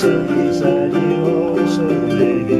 sunny side, you also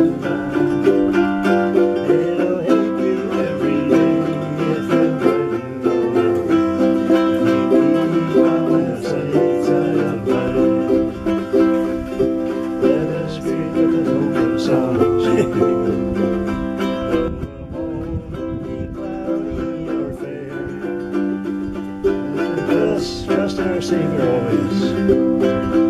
our Savior always